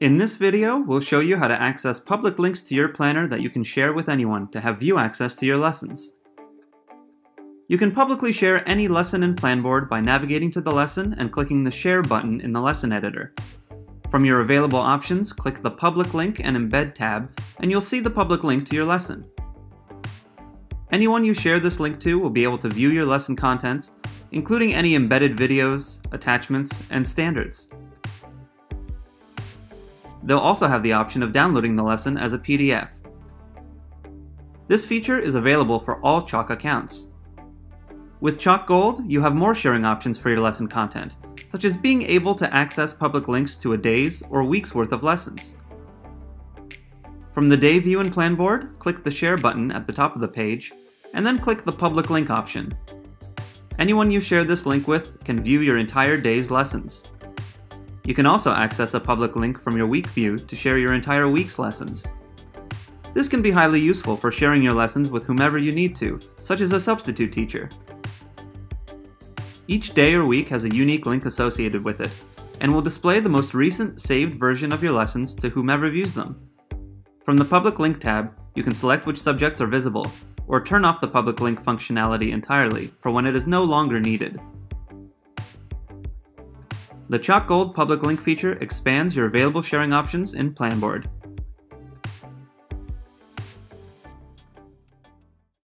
In this video, we'll show you how to access public links to your planner that you can share with anyone to have view access to your lessons. You can publicly share any lesson in Planboard by navigating to the lesson and clicking the Share button in the lesson editor. From your available options, click the Public Link and Embed tab, and you'll see the public link to your lesson. Anyone you share this link to will be able to view your lesson contents, including any embedded videos, attachments, and standards. They'll also have the option of downloading the lesson as a PDF. This feature is available for all Chalk accounts. With Chalk Gold, you have more sharing options for your lesson content, such as being able to access public links to a day's or week's worth of lessons. From the day view and Planboard, click the Share button at the top of the page, and then click the Public Link option. Anyone you share this link with can view your entire day's lessons. You can also access a public link from your week view to share your entire week's lessons. This can be highly useful for sharing your lessons with whomever you need to, such as a substitute teacher. Each day or week has a unique link associated with it, and will display the most recent saved version of your lessons to whomever views them. From the Public Link tab, you can select which subjects are visible, or turn off the public link functionality entirely for when it is no longer needed. The Chalk Gold public link feature expands your available sharing options in Planboard.